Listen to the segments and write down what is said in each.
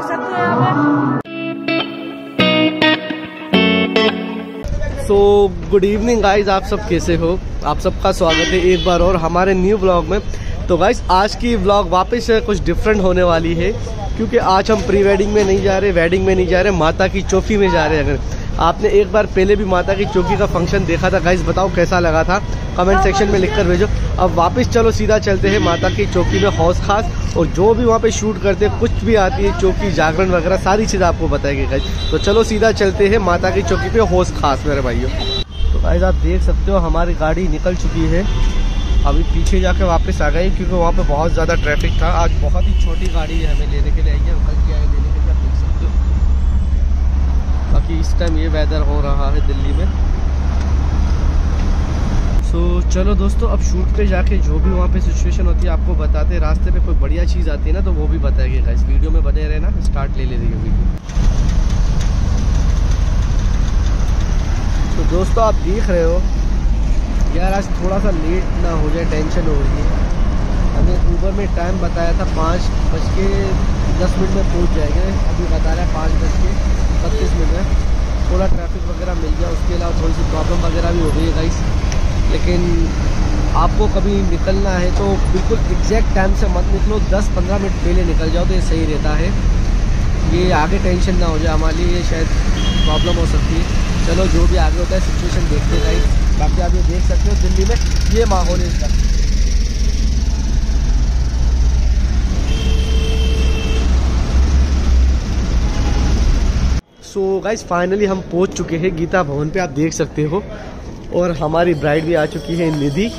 देख सकते हो यहाँ पे सो गुड इवनिंग गाइज़ आप सब कैसे हो? आप सबका स्वागत है एक बार और हमारे न्यू ब्लॉग में। तो गाइज़ आज की ब्लॉग वापस कुछ डिफरेंट होने वाली है, क्योंकि आज हम प्री वेडिंग में नहीं जा रहे वेडिंग में नहीं जा रहे, माता की चौकी में जा रहे हैं। अगर आपने एक बार पहले भी माता की चौकी का फ़ंक्शन देखा था गाइस बताओ कैसा लगा था? कमेंट सेक्शन में लिखकर भेजो। अब वापस चलो, सीधा चलते हैं माता की चौकी में हौस खास, और जो भी वहाँ पे शूट करते हैं, कुछ भी आती है, चौकी, जागरण वगैरह, सारी चीज़ आपको बताएगी गाइज़ तो चलो, सीधा चलते हैं माता की चौकी पे हौस खास, मेरे भाइयों। तो गाइज़ आप देख सकते हो, हमारी गाड़ी निकल चुकी है। अभी पीछे जाके वापस आ गई क्योंकि वहाँ पे बहुत ज़्यादा ट्रैफ़िक था। आज बहुत ही छोटी गाड़ी है हमें लेने के लिए आई है अंकल की आए लेने के लिए आप देख सकते हो। बाकी इस टाइम ये वेदर हो रहा है दिल्ली में। सो so, चलो दोस्तों अब शूट पे जाके जो भी वहाँ पे सिचुएशन होती है आपको बताते हैं। रास्ते पे कोई बढ़िया चीज़ आती है ना तो वो भी बताएगी इस वीडियो में बने रहना स्टार्ट ले ले वीडियो तो दोस्तों आप देख रहे हो यार, आज थोड़ा सा लेट ना हो जाए टेंशन हो रही है। हमें ऊबर में टाइम बताया था, पाँच बज के दस मिनट में पहुँच जाएँगे। अभी बता रहा है पाँच बज के बत्तीस मिनट में। थोड़ा ट्रैफ़िक वगैरह मिल गया, उसके अलावा थोड़ी सी प्रॉब्लम वगैरह भी हो गई है गाइस लेकिन आपको कभी निकलना है तो बिल्कुल एग्जैक्ट टाइम से मत निकलो। 10-15 मिनट पहले निकल जाओ तो ये सही रहता है। ये आगे टेंशन ना हो जाए, हमारे लिए शायद प्रॉब्लम हो सकती है। चलो, जो भी आगे होता है सिचुएशन देखते जाए बाकी आप ये देख सकते हो, दिल्ली में ये माहौल है इसका। सो गाइज़ फाइनली हम पहुँच चुके हैं गीता भवन पे, आप देख सकते हो। और हमारी ब्राइड भी आ चुकी है, निधि।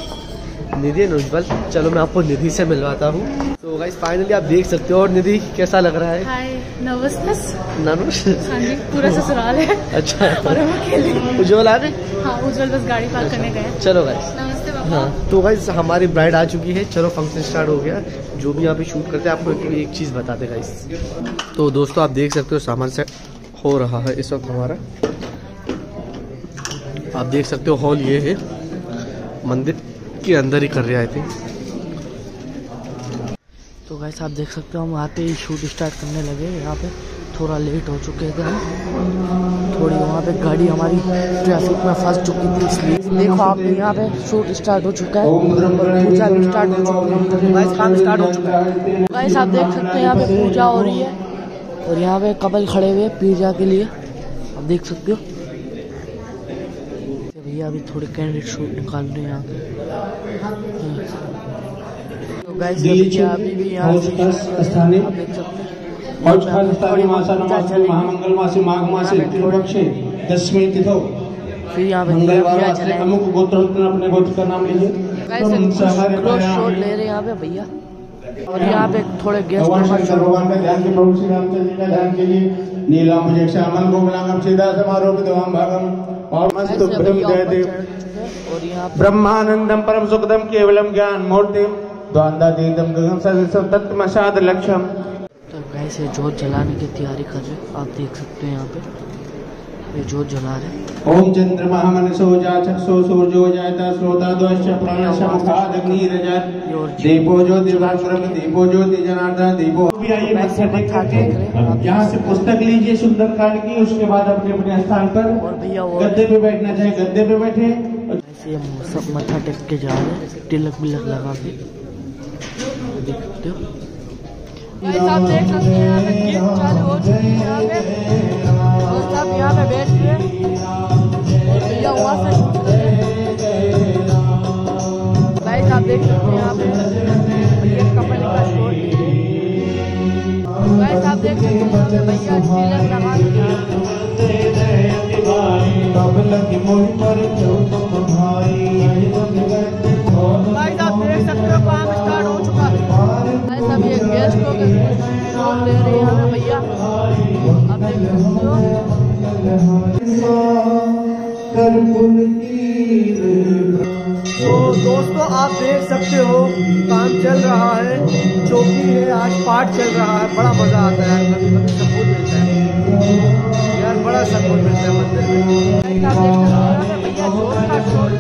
निधि नुजबल चलो, मैं आपको निधि से मिलवाता हूँ। तो गाइज़ फाइनली आप देख सकते हो। और निधि, कैसा लग रहा है? नर्वसनेस नर्वस हाँ जी पूरा ससुराल है। अच्छा। और हम अकेले उज्जवल आ रहे? हाँ उज्जवल बस गाड़ी पार्क करने गए चलो गाइस नमस्ते हाँ तो गाइस हमारी ब्राइड आ चुकी है। चलो फ़ंक्शन स्टार्ट हो गया। जो भी यहाँ पे शूट करते हैं आपको एक, एक चीज़ बताते गाइस तो दोस्तों आप देख सकते हो सामान से हो रहा है इस वक्त हमारा। आप देख सकते हो हॉल ये है। मंदिर के अंदर ही कर रहे आए थे गैस आप देख सकते हो, हम आते ही शूट स्टार्ट करने लगे यहाँ पे थोड़ा लेट हो चुके थे हम थोड़ी वहाँ पे गाड़ी हमारी ट्रैफ़िक में फंस चुकी थी, इसलिए। देखो, आप यहाँ पे शूट स्टार्ट हो चुका है। पूजा भी स्टार्ट हो चुकी है। काम स्टार्ट हो चुका है। आप देख सकते हैं, यहाँ पे पूजा हो रही है। और यहाँ पे कपल खड़े हुए पूजा के लिए। आप देख सकते हो। भैया अभी थोड़े कैंडिडेट शूट निकाल रहे हैं। यहाँ तो गाइस भैया अभी भी यहाँ आप देख सकते हैं। औषधास्थाने मासानमासे महामंगलमासे माघ मासे दसवीं तिथौ फिर यहाँ पे मंगलवार आपने गोत्र अपने गोत्र का नाम लीजिए। गाइस तो क्लोज शॉट ले रहे हैं यहाँ पे भैया। और यहाँ पे थोड़े गेस्ट भगवान का ध्यान के प्रभु श्री रामचंद्र जी का ध्यान के लिए नीलाम मुझे अमन गोगलांगम सीधा समारोह भागम। और मस्त ब्रह्म जयदेव। ब्रह्मानंदम परम सुखदम केवलम ज्ञान मूर्ति द्वांदातीतम गगन सदृशम तत्मसाद लक्ष्यम। तो गाइस जोत जलाने की तैयारी कर रहे आप देख सकते हैं यहाँ पे। ये जोत जला रहे ओम चंद्रमा मनसो जा चक्षु सूर्यो जायता श्रोता द्वश्च प्राणश मुखादग्निरजत दीपो ज्योतिर्भास्वरम दीपो ज्योति जनार्दन दीपो। भी आइए हैं। अब यहाँ से पुस्तक लीजिए सुंदर कांड की उसके बाद अपने अपने स्थान पर गद्दे पे बैठना चाहे गद्दे पे बैठे। ऐसे हम सब मत्था टेक के जा रहे तिलक बिलक लगा के। देख सकते हो आप देख सकते हैं? सब यहाँ पे बैठ और भैया वहाँ से गाइस आप देख सकते हैं यहाँ पे। कपल का गाइस आप देख सकते हैं के हो। काम स्टार्ट हो चुका है। गाइस अब ये गेस्टों के ले रहे हैं भैया। आप देख सकते हो। की तो दोस्तों आप देख सकते हो काम चल रहा है चौकी है आज पाठ चल रहा है बड़ा मज़ा आता है यार कभी कभी सकून मिलता है। यार बड़ा सकून मिलता है मंदिर में। भैया ज़ोर का शॉट।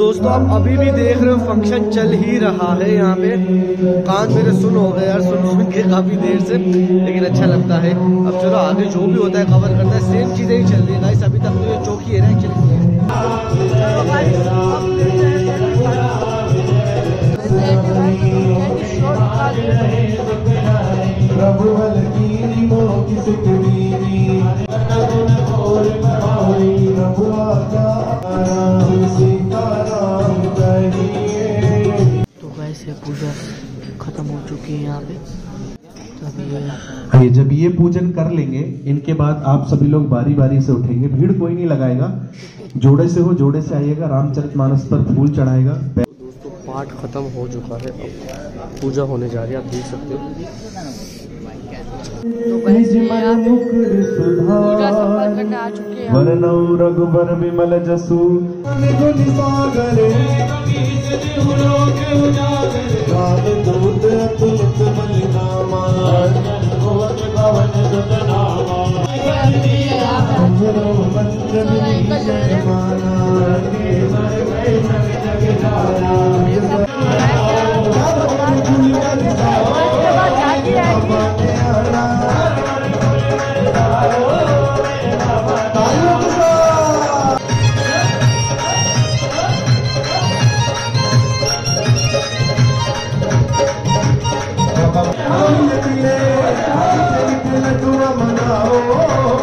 दोस्तों, आप अभी भी देख रहे हो फ़ंक्शन चल ही रहा है यहाँ पे। कान मेरे सुन हो गए यार, सुन सुन के काफ़ी देर से, लेकिन अच्छा लगता है। अब चलो, आगे जो भी होता है कवर करता है। सेम चीज़ें ही चल रही है गाइस अभी तक तो ये चौकी है ना एक्चुअली की तो वैसे पूजा खत्म हो चुकी है यहाँ पे तब ये ये जब ये पूजन कर लेंगे इनके बाद आप सभी लोग बारी बारी से उठेंगे। भीड़ कोई नहीं लगाएगा। जोड़े से हो जोड़े से आइएगा। रामचरित मानस पर फूल चढ़ाएगा। दोस्तों पाठ खत्म हो चुका है। अब पूजा होने जा रही है आप देख सकते हो। वरनौ रघुबर विमल जसु। सागर। रामदूत अतुलित बलिनामा गुरु मंत्र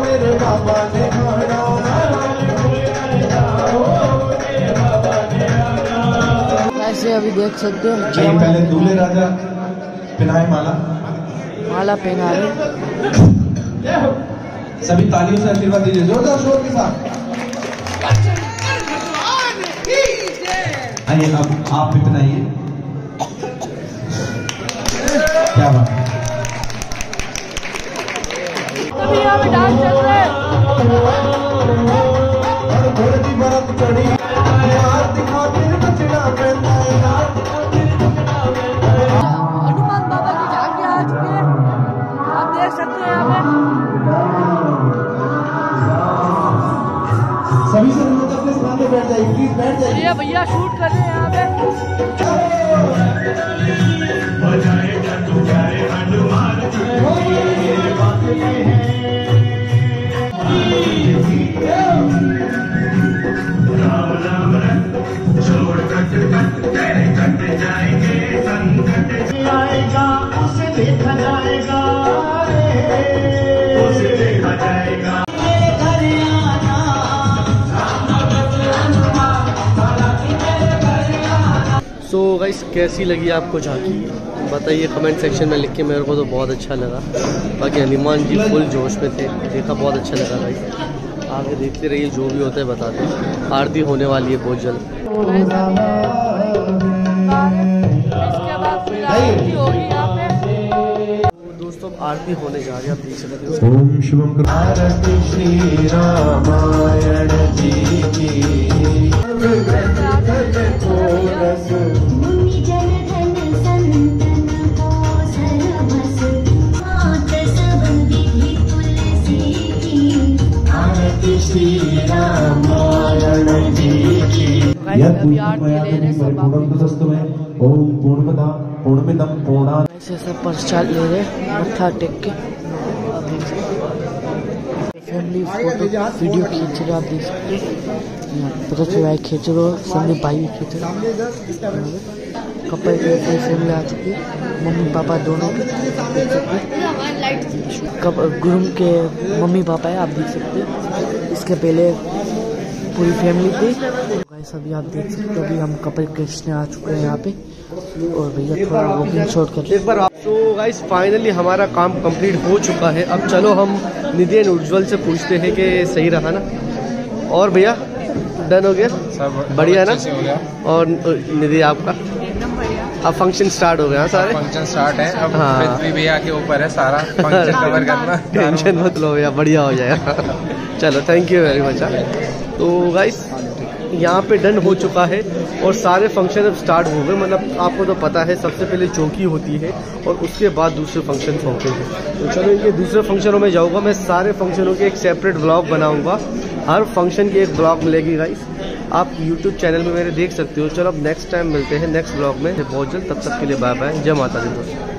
मेरे बाबा ने खाना अभी देख सकते हो जयमाला पहले दूल्हे राजा पिनाए माला। माला पहना रहे सभी तालियों से आशीर्वाद दीजिए जोरदार शोर के साथ। आइए अब आप भी पिनाइए क्या बात है? सभी से अपने स्थान पे। बैठ जाइए प्लीज़ बैठ जाइए। भैया शूट कर रहे हैं यहाँ पे। गाइस कैसी लगी आपको झांकी? बताइए कमेंट सेक्शन में लिख के मेरे को तो बहुत अच्छा लगा। बाकी हनुमान जी फुल जोश में थे देखा बहुत अच्छा लगा गाइस आगे देखते रहिए जो भी होता है बताते आरती होने वाली है बहुत जल्द। दोस्तों आरती होने जा रही है आप देख सकते हो। पूर्णा ऐसे प्रसाद ले रहे मत्था टेक के। फैमिली फ़ोटो वीडियो खींच रहे आप देख सकते हो। भाई खींच रहे संदीप भाई खींच रहे कपल के फैमिली आ चुकी मम्मी पापा दोनों कब गुरुम के मम्मी पापा है आप देख सकते हो। इसके पहले पूरी फैमिली थी। गाइस अभी आप देख सकते हो अभी हम कपल कृष्ण आ चुके हैं यहाँ पे। और भैया थोड़ा वॉकिंग शॉट कर एक बार तो गाइस फाइनली हमारा काम कंप्लीट हो चुका है। अब चलो हम निधि एंड उज्जवल से पूछते हैं कि सही रहा ना। और भैया डन हो गया? सब बढ़िया ना? हो गया। और निधि आपका? अब फ़ंक्शन स्टार्ट हो गया हाँ सारे? फ़ंक्शन स्टार्ट है। अब हाँ। भैया के ऊपर है सारा फ़ंक्शन कवर करना। टेंशन मत लो भैया बढ़िया हो जाएगा। चलो थैंक यू वेरी मच तो गाइस यहाँ पे डन हो चुका है और सारे फ़ंक्शन अब स्टार्ट हो गए। मतलब आपको तो पता है, सबसे पहले चौकी होती है और उसके बाद दूसरे फ़ंक्शन होते हैं। तो चलो इनके दूसरे फंक्शनों में जाऊँगा। मैं सारे फंक्शनों के एक सेपरेट ब्लॉग बनाऊँगा। हर फ़ंक्शन की एक ब्लॉग मिलेगी गाइस आप यूट्यूब चैनल में मेरे देख सकते हो। चलो अब नेक्स्ट टाइम मिलते हैं। नेक्स्ट ब्लॉग में। बहुत जल्द तब तक के लिए बाय बाय जय माता दी। दोस्तों